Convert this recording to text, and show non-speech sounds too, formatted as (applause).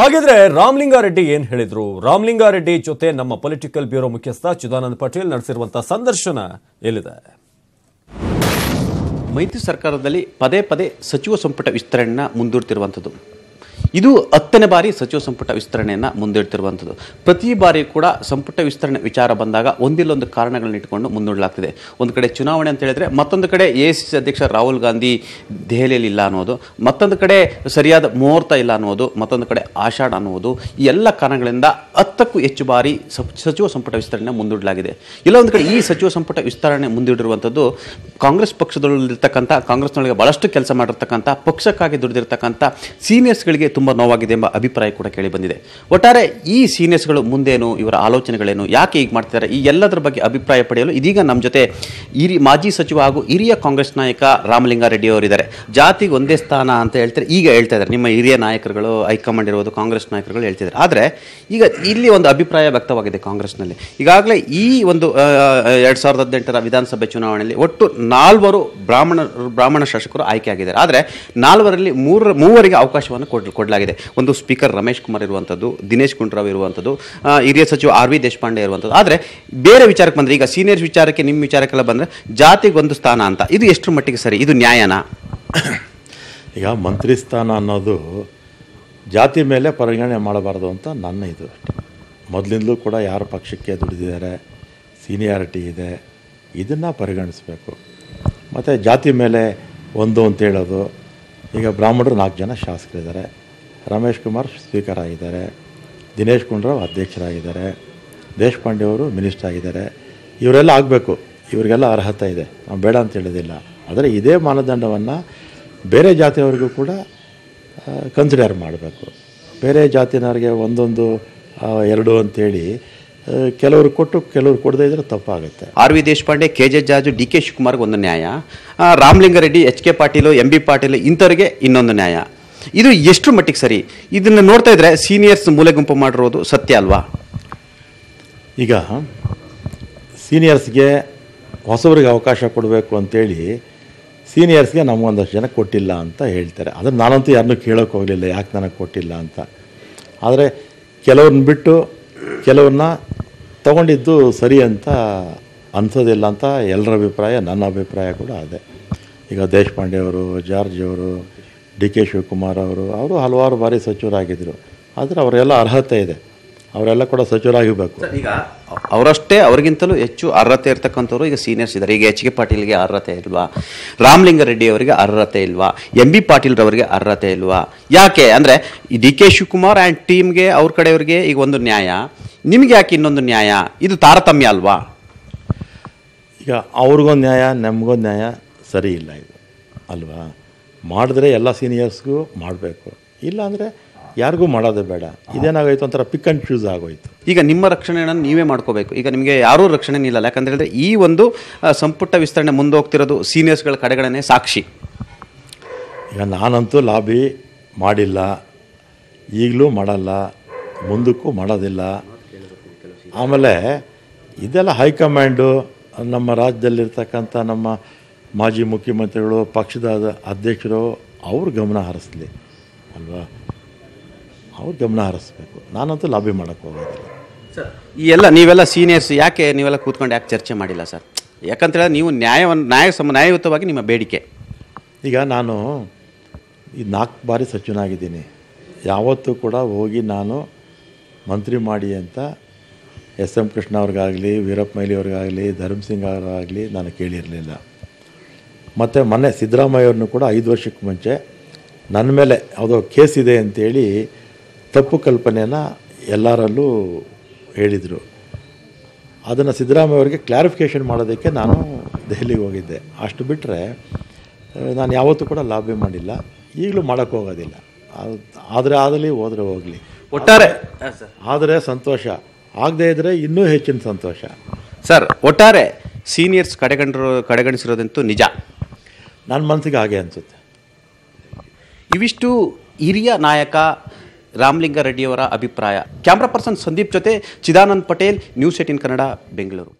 ಹಾಗಿದ್ರೆ ರಾಮಲಿಂಗಾರೆಡ್ಡಿ ಏನ್ ಹೇಳಿದ್ರು? ರಾಮಲಿಂಗಾರೆಡ್ಡಿ ಜೊತೆ ನಮ್ಮ ಪೊಲಿಟಿಕಲ್ ಬ್ಯೂರೋ ಮುಖ್ಯಸ್ಥ ಚಿದಾನಂದ್ ಪಟೇಲ್ ನಡೆಸಿರುವಂತಹ ಸಂದರ್ಶನ ಎಲ್ಲಿದೆ? ಮೈತ್ರಿ ಸರ್ಕಾರದಲ್ಲಿ ಪದೇ ಪದೇ ಸಚಿವ ಸಂಪುಟ ವಿಸ್ತರಣೆ ಮುಂದೂಡ್ತಿರುವಂಥದ್ದು. ಇದು ಹತ್ತನೇ ಬಾರಿ ಸಚಿವ ಸಂಪುಟ ವಿಸ್ತರಣೆಯನ್ನು ಮುಂದಿಡ್ತಿರುವಂಥದ್ದು ಪ್ರತಿ ಬಾರಿ ಕೂಡ ಸಂಪುಟ ವಿಸ್ತರಣೆ ವಿಚಾರ ಬಂದಾಗ ಒಂದಿಲ್ಲೊಂದು ಕಾರಣಗಳನ್ನ ಇಟ್ಕೊಂಡು ಮುಂದೂಡಲಾಗ್ತಿದೆ. ಒಂದು ಕಡೆ ಚುನಾವಣೆ ಅಂತ ಹೇಳಿದ್ರೆ ಮತ್ತೊಂದು ಕಡೆ ಎ ಅಧ್ಯಕ್ಷ ರಾಹುಲ್ ಗಾಂಧಿ ದೆಹಲಿಯಲ್ಲಿ ಇಲ್ಲ ಅನ್ನೋದು, ಮತ್ತೊಂದು ಕಡೆ ಸರಿಯಾದ ಮುಹೂರ್ತ ಇಲ್ಲ ಅನ್ನೋದು, ಮತ್ತೊಂದು ಕಡೆ ಆಷಾಢ ಅನ್ನುವುದು ಈ ಎಲ್ಲ ಕಾರಣಗಳಿಂದ ಹತ್ತಕ್ಕೂ ಹೆಚ್ಚು ಬಾರಿ ಸಚಿವ ಸಂಪುಟ ವಿಸ್ತರಣೆ ಮುಂದೂಡಲಾಗಿದೆ. ಇಲ್ಲ ಒಂದು ಕಡೆ ಈ ಸಚಿವ ಸಂಪುಟ ವಿಸ್ತರಣೆ ಮುಂದೂಡಿರುವಂಥದ್ದು ಕಾಂಗ್ರೆಸ್ ಪಕ್ಷದಲ್ಲಿರ್ತಕ್ಕಂಥ ಕಾಂಗ್ರೆಸ್ನೊಳಗೆ ಬಹಳಷ್ಟು ಕೆಲಸ ಮಾಡಿರ್ತಕ್ಕಂಥ, ಪಕ್ಷಕ್ಕಾಗಿ ದುಡಿದಿರ್ತಕ್ಕಂಥ ಸೀನಿಯರ್ಸ್ಗಳಿಗೆ ತುಂಬ ನೋವಾಗಿದೆ ಎಂಬ ಅಭಿಪ್ರಾಯ ಕೂಡ ಕೇಳಿ ಬಂದಿದೆ. ಒಟ್ಟಾರೆ ಈ ಸೀನಿಯರ್ಸ್ಗಳು ಮುಂದೇನು ಇವರ ಆಲೋಚನೆಗಳೇನು, ಯಾಕೆ ಈಗ ಮಾಡ್ತಿದ್ದಾರೆ? ಈ ಎಲ್ಲದರ ಬಗ್ಗೆ ಅಭಿಪ್ರಾಯ ಪಡೆಯಲು ಇದೀಗ ನಮ್ಮ ಜೊತೆ ಹಿರಿ, ಮಾಜಿ ಸಚಿವ ಹಾಗೂ ಹಿರಿಯ ಕಾಂಗ್ರೆಸ್ ನಾಯಕ ರಾಮಲಿಂಗಾರೆಡ್ಡಿ ಅವರಿದ್ದಾರೆ. ಜಾತಿಗೆ ಒಂದೇ ಸ್ಥಾನ ಅಂತ ಹೇಳ್ತಾರೆ, ಈಗ ಹೇಳ್ತಾ ಇದ್ದಾರೆ. ನಿಮ್ಮ ಹಿರಿಯ ನಾಯಕರುಗಳು, ಹೈಕಮಾಂಡ್ ಇರುವುದು ಕಾಂಗ್ರೆಸ್ ನಾಯಕರುಗಳು ಹೇಳ್ತಿದ್ದಾರೆ ಆದರೆ ಈಗ ಇಲ್ಲಿ ಒಂದು ಅಭಿಪ್ರಾಯ ವ್ಯಕ್ತವಾಗಿದೆ ಕಾಂಗ್ರೆಸ್ನಲ್ಲಿ. ಈಗಾಗಲೇ ಈ ಒಂದು ಎರಡು ಸಾವಿರದ ಹದಿನೆಂಟರ ವಿಧಾನಸಭೆ ಚುನಾವಣೆಯಲ್ಲಿ ಒಟ್ಟು ನಾಲ್ವರು ಬ್ರಾಹ್ಮಣ ಬ್ರಾಹ್ಮಣ ಶಾಸಕರು ಆಯ್ಕೆಯಾಗಿದ್ದಾರೆ ಆದರೆ ನಾಲ್ವರಲ್ಲಿ ಮೂರ, ಮೂವರಿಗೆ ಅವಕಾಶವನ್ನು ಕೊಡ್ ಕೊಡಲಾಗಿದೆ ಒಂದು ಸ್ಪೀಕರ್ ರಮೇಶ್ ಕುಮಾರ್ ಇರುವಂಥದ್ದು ದಿನೇಶ್ ಗುಂಡ್ರಾವ್ ಇರುವಂಥದ್ದು ಹಿರಿಯ ಸಚಿವ ಆರ್ ವಿ ದೇಶಪಾಂಡೆ ಇರುವಂಥದ್ದು ಆದರೆ ಬೇರೆ ವಿಚಾರಕ್ಕೆ ಬಂದರೆ, ಈಗ ಸೀನಿಯರ್ಸ್ ವಿಚಾರಕ್ಕೆ, ನಿಮ್ಮ ವಿಚಾರಕ್ಕೆಲ್ಲ ಬಂದರೆ ಜಾತಿಗೆ ಒಂದು ಸ್ಥಾನ ಅಂತ. ಇದು ಎಷ್ಟರ ಮಟ್ಟಿಗೆ ಸರಿ? ಇದು ನ್ಯಾಯನಾ? (coughs) ಈಗ ಮಂತ್ರಿ ಸ್ಥಾನ ಅನ್ನೋದು ಜಾತಿ ಮೇಲೆ ಪರಿಗಣನೆ ಮಾಡಬಾರ್ದು ಅಂತ ನನ್ನ ಇದು ಮೊದಲಿಂದಲೂ ಕೂಡ ಯಾರ ಪಕ್ಷಕ್ಕೆ ದುಡಿದಿದ್ದಾರೆ ಸೀನಿಯಾರಿಟಿ ಇದೆ, ಇದನ್ನು ಪರಿಗಣಿಸಬೇಕು. ಮತ್ತು ಜಾತಿ ಮೇಲೆ ಒಂದು ಅಂತ ಹೇಳೋದು, ಈಗ ಬ್ರಾಹ್ಮಣರು ನಾಲ್ಕು ಜನ ಶಾಸಕರಿದ್ದಾರೆ. ರಮೇಶ್ ಕುಮಾರ್ ಸ್ಪೀಕರ್ ಆಗಿದ್ದಾರೆ ದಿನೇಶ್ ಗುಂಡ್ರಾವ್ ಅಧ್ಯಕ್ಷರಾಗಿದ್ದಾರೆ, ದೇಶಪಾಂಡೆ ಅವರು ಮಿನಿಸ್ಟರ್ ಆಗಿದ್ದಾರೆ. ಇವರೆಲ್ಲ ಆಗಬೇಕು, ಇವರಿಗೆಲ್ಲ ಅರ್ಹತೆ ಇದೆ, ನಾವು ಬೇಡ ಅಂತ ಹೇಳೋದಿಲ್ಲ. ಆದರೆ ಇದೇ ಮಾನದಂಡವನ್ನು ಬೇರೆ ಜಾತಿಯವರಿಗೂ ಕೂಡ ಕನ್ಸಿಡರ್ ಮಾಡಬೇಕು. ಬೇರೆ ಜಾತಿನವ್ರಿಗೆ ಒಂದೊಂದು ಎರಡು ಅಂತೇಳಿ ಕೆಲವರು ಕೊಟ್ಟು ಕೆಲವರು ಕೊಡದೇ ಇದ್ರೆ ತಪ್ಪಾಗುತ್ತೆ. R V Deshpande, K J Jaju D K ಶಿವಕುಮಾರ್ಗೆ ಒಂದು ನ್ಯಾಯ. Ramalinga Ramalingareddy, H K Patil, M B Patil, ಇಂಥವ್ರಿಗೆ ಇನ್ನೊಂದು ನ್ಯಾಯ. ಇದು ಎಷ್ಟು ಮಟ್ಟಿಗೆ ಸರಿ? ಇದನ್ನು ನೋಡ್ತಾ ಇದ್ರೆ ಸೀನಿಯರ್ಸ್ ಮೂಲೆ ಗುಂಪು ಮಾಡಿರೋದು ಸತ್ಯ ಅಲ್ವಾ? ಈಗ ಸೀನಿಯರ್ಸ್ಗೆ ಹೊಸವರಿಗೆ ಅವಕಾಶ ಕೊಡಬೇಕು ಅಂತೇಳಿ ಸೀನಿಯರ್ಸ್ಗೆ ನಮಗೊಂದಷ್ಟು ಜನ ಕೊಟ್ಟಿಲ್ಲ ಅಂತ ಹೇಳ್ತಾರೆ. ಅದನ್ನು ನಾನಂತೂ ಯಾರನ್ನೂ ಕೇಳೋಕೆ ಹೋಗಲಿಲ್ಲ, ಯಾಕೆ ನನಗೆ ಕೊಟ್ಟಿಲ್ಲ ಅಂತ. ಆದರೆ ಕೆಲವ್ರನ್ನ ಬಿಟ್ಟು ಕೆಲವ್ರನ್ನ ತಗೊಂಡಿದ್ದು ಸರಿ ಅಂತ ಅನ್ಸೋದಿಲ್ಲ ಅಂತ ಎಲ್ಲರ ಅಭಿಪ್ರಾಯ, ನನ್ನ ಅಭಿಪ್ರಾಯ ಕೂಡ ಅದೇ. ಈಗ ದೇಶಪಾಂಡೆ ಅವರು, ಜಾರ್ಜ್ ಅವರು ಡಿ ಕೆ ಶಿವಕುಮಾರ್ ಅವರು ಅವರು ಹಲವಾರು ಬಾರಿ ಸಚಿವರಾಗಿದ್ದರು ಆದರೆ ಅವರೆಲ್ಲ ಅರ್ಹತೆ ಇದೆ. ಅವರೆಲ್ಲ ಕೂಡ ಸಚಿವರಾಗಿರಬೇಕು. ಈಗ ಅವರಷ್ಟೇ ಅವ್ರಿಗಿಂತಲೂ ಹೆಚ್ಚು ಅರ್ಹತೆ ಇರ್ತಕ್ಕಂಥವ್ರು ಈಗ ಸೀನಿಯರ್ಸ್ ಇದ್ದಾರೆ. ಈಗ ಎಚ್ ಕೆ ಪಾಟೀಲ್ಗೆ ಅರ್ಹತೆ ಇಲ್ವಾ? ರಾಮಲಿಂಗಾರೆಡ್ಡಿ ಅವರಿಗೆ ಅರ್ಹತೆ ಇಲ್ವಾ? ಎಂ ಬಿ ಪಾಟೀಲ್ ರವರಿಗೆ ಅರ್ಹತೆ ಇಲ್ವಾ? ಯಾಕೆ? ಅಂದರೆ ಡಿ ಕೆ ಶಿವಕುಮಾರ್ ಆ್ಯಂಡ್ ಟೀಮ್ಗೆ ಅವ್ರ ಕಡೆಯವ್ರಿಗೆ ಈಗ ಒಂದು ನ್ಯಾಯ. ನಿಮಗೆ ಯಾಕೆ ಇನ್ನೊಂದು ನ್ಯಾಯ? ಇದು ತಾರತಮ್ಯ ಅಲ್ವಾ? ಈಗ ಅವ್ರಿಗೊಂದು ನ್ಯಾಯ ನಮಗೊಂದು ನ್ಯಾಯ ಸರಿ ಇಲ್ಲ ಇದು. ಅಲ್ವಾ? ಮಾಡಿದ್ರೆ ಎಲ್ಲ ಸೀನಿಯರ್ಸ್ಗೂ ಮಾಡಬೇಕು. ಇಲ್ಲಾಂದರೆ ಯಾರಿಗೂ ಮಾಡೋದೇ ಬೇಡ. ಇದೇನಾಗೋಯ್ತು ಒಂಥರ ಪಿಕ್ ಆ್ಯಂಡ್ ಚೂಸ್ ಆಗೋಯ್ತು. ಈಗ ನಿಮ್ಮ ರಕ್ಷಣೆಯನ್ನು ನೀವೇ ಮಾಡ್ಕೋಬೇಕು. ಈಗ ನಿಮಗೆ ಯಾರೂ ರಕ್ಷಣೆ ನಿಲ್ಲಲ್ಲ ಯಾಕಂತ ಹೇಳಿದ್ರೆ ಈ ಒಂದು ಸಂಪುಟ ವಿಸ್ತರಣೆ ಮುಂದೋಗ್ತಿರೋದು ಸೀನಿಯರ್ಸ್ಗಳ ಕಡೆಗಣನೆ ಸಾಕ್ಷಿ. ಈಗ ನಾನಂತೂ ಲಾಬಿ ಮಾಡಿಲ್ಲ. ಈಗಲೂ ಮಾಡಲ್ಲ. ಮುಂದಕ್ಕೂ ಮಾಡೋದಿಲ್ಲ. ಆಮೇಲೆ ಇದೆಲ್ಲ ಹೈಕಮಾಂಡು ನಮ್ಮ ರಾಜ್ಯದಲ್ಲಿರ್ತಕ್ಕಂಥ ನಮ್ಮ ಮಾಜಿ ಮುಖ್ಯಮಂತ್ರಿಗಳು ಪಕ್ಷದ ಅಧ್ಯಕ್ಷರು ಅವ್ರ ಗಮನ ಹರಿಸ್ಲಿ ಅಲ್ವಾ? ಅವ್ರ ಗಮನ ಹರಿಸ್ಬೇಕು. ನಾನಂತೂ ಲಾಬಿ ಮಾಡೋಕ್ಕೆ ಹೋಗೋದಿಲ್ಲ. ಈ ಎಲ್ಲ ನೀವೆಲ್ಲ ಸೀನಿಯರ್ಸ್ ಯಾಕೆ ನೀವೆಲ್ಲ ಕೂತ್ಕೊಂಡು ಯಾಕೆ ಚರ್ಚೆ ಮಾಡಿಲ್ಲ ಸರ್? ಯಾಕಂತೇಳಿದ್ರೆ ನೀವು ನ್ಯಾಯವನ್ನು ನ್ಯಾಯ ಸಮ ನ್ಯಾಯಯುತವಾಗಿ ನಿಮ್ಮ ಬೇಡಿಕೆ. ಈಗ ನಾನು ಈ ನಾಲ್ಕು ಬಾರಿ ಸಚಿವನಾಗಿದ್ದೀನಿ. ಯಾವತ್ತೂ ಕೂಡ ಹೋಗಿ ನಾನು ಮಂತ್ರಿ ಮಾಡಿ ಅಂತ ಎಸ್ ಎಂ ಕೃಷ್ಣ ಅವ್ರಿಗಾಗಲಿ ವೀರಪ್ಪ ಮೈಲಿ ಅವ್ರಿಗಾಗಲಿ ಧರ್ಮಸಿಂಗ್ ಅವರಾಗಲಿ ನಾನು ಕೇಳಿರಲಿಲ್ಲ. ಮತ್ತು ಮೊನ್ನೆ ಸಿದ್ದರಾಮಯ್ಯ ಅವ್ರನ್ನೂ ಕೂಡ ಐದು ವರ್ಷಕ್ಕೆ ಮುಂಚೆ ನನ್ನ ಮೇಲೆ ಯಾವುದೋ ಕೇಸ್ ಇದೆ ಅಂತೇಳಿ ತಪ್ಪು ಕಲ್ಪನೆನ ಎಲ್ಲರಲ್ಲೂ ಹೇಳಿದರು. ಅದನ್ನು ಸಿದ್ದರಾಮಯ್ಯ ಅವರಿಗೆ ಕ್ಲಾರಿಫಿಕೇಷನ್ ಮಾಡೋದಕ್ಕೆ ನಾನು ದೆಹಲಿಗೆ ಹೋಗಿದ್ದೆ. ಅಷ್ಟು ಬಿಟ್ಟರೆ ನಾನು ಯಾವತ್ತೂ ಕೂಡ ಲಾಬಿ ಮಾಡಿಲ್ಲ. ಈಗಲೂ ಮಾಡೋಕ್ಕೆ ಹೋಗೋದಿಲ್ಲ. ಆದರೆ ಆಗಲಿ ಹೋದರೆ ಹೋಗಲಿ. ಒಟ್ಟಾರೆ ಆದರೆ ಸಂತೋಷ. ಆಗದೇ ಇದ್ದರೆ ಇನ್ನೂ ಹೆಚ್ಚಿನ ಸಂತೋಷ. ಸರ್ ಒಟ್ಟಾರೆ ಸೀನಿಯರ್ಸ್ ಕಡೆಗಣಿರೋ ಕಡೆಗಣಿಸಿರೋದಂತೂ ನಿಜ. ನನ್ನ ಮನಸ್ಸಿಗೆ ಹಾಗೆ ಅನಿಸುತ್ತೆ. ಇವಿಷ್ಟು ಹಿರಿಯ ನಾಯಕ ರಾಮಲಿಂಗಾರೆಡ್ಡಿಯವರ ಅಭಿಪ್ರಾಯ. ಕ್ಯಾಮ್ರಾ ಪರ್ಸನ್ ಸಂದೀಪ್ ಜೊತೆ ಚಿದಾನಂದ್ ಪಟೇಲ್, ನ್ಯೂಸ್ ಏಟಿನ್ ಕನ್ನಡ, ಬೆಂಗಳೂರು.